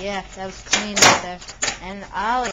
Yeah, that was clean right there. And Ollie.